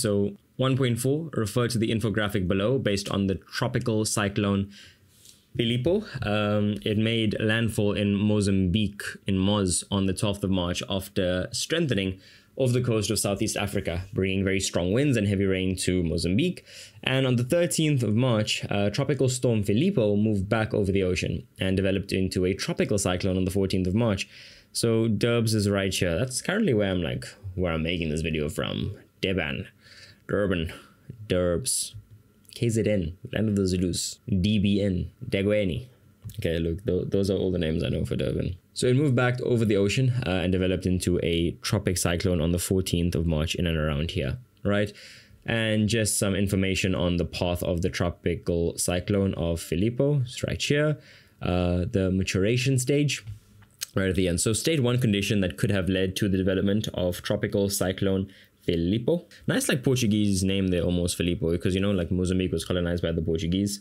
So 1.4 refer to the infographic below based on the tropical cyclone Filipo. Um, it made landfall in Mozambique in Moz on the 12th of March after strengthening off the coast of Southeast Africa, bringing very strong winds and heavy rain to Mozambique. And on the 13th of March, uh, tropical storm Filipo moved back over the ocean and developed into a tropical cyclone on the 14th of March. So Durbs is right here. That's currently where I'm like, where I'm making this video from. Deban, Durban, Durbs, KZN, Land of the Zulus, DBN, Dagweni. Okay, look, th- those are all the names I know for Durban. So it moved back over the ocean uh, and developed into a tropic cyclone on the 14th of March in and around here, right? And just some information on the path of the tropical cyclone of Filipo, right here. Uh, the maturation stage, right at the end. So state one condition that could have led to the development of tropical cyclone Filipo. Nice like Portuguese name there, almost Filippo, because you know, like Mozambique was colonized by the Portuguese.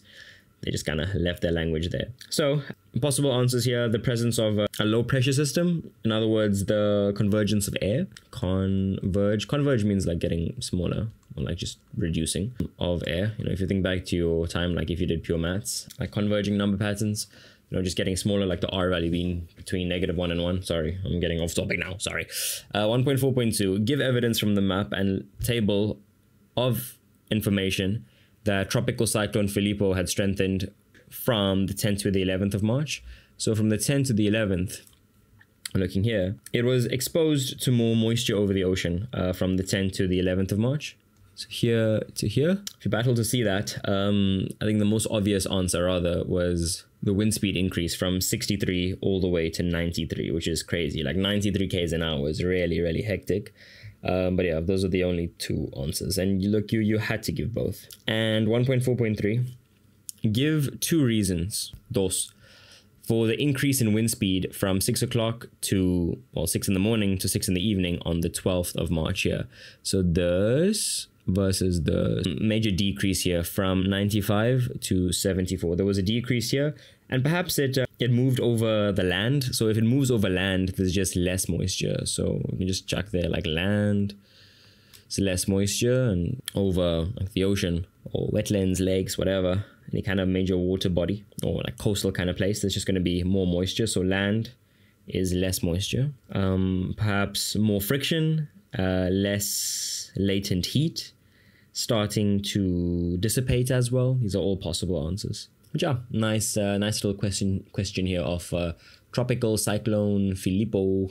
They just kind of left their language there. So, possible answers here the presence of a, a, low pressure system. In other words, the convergence of air. Converge. Converge means like getting smaller or like just reducing of air. You know, if you think back to your time, like if you did pure maths, like converging number patterns, you know, just getting smaller, like the R value being between negative one and one. Sorry, I'm getting off topic now. Sorry. Uh, 1.4.2 give evidence from the map and table of information that tropical cyclone Filipo had strengthened from the 10th to the 11th of March. So from the 10th to the 11th, looking here, it was exposed to more moisture over the ocean uh, from the 10th to the 11th of March. So here to here, if you battle to see that, um, I think the most obvious answer rather was the wind speed increase from 63 all the way to 93, which is crazy. Like 93 k's an hour is really, really hectic. Um, but yeah, those are the only two answers. And you look, you you had to give both. And 1.4.3, give two reasons, dos, for the increase in wind speed from 6 o'clock to, well, 6 in the morning to 6 in the evening on the 12th of March here. So this versus the major decrease here from 95 to 74. There was a decrease here, and perhaps it uh, it moved over the land. So if it moves over land, there's just less moisture. So you can just check there, like land, it's less moisture, and over like the ocean or wetlands, lakes, whatever, any kind of major water body or like coastal kind of place, there's just going to be more moisture. So land is less moisture. Um, perhaps more friction, uh, less latent heat starting to dissipate as well. These are all possible answers. But yeah, nice, uh, nice little question question here of uh, tropical cyclone Filipo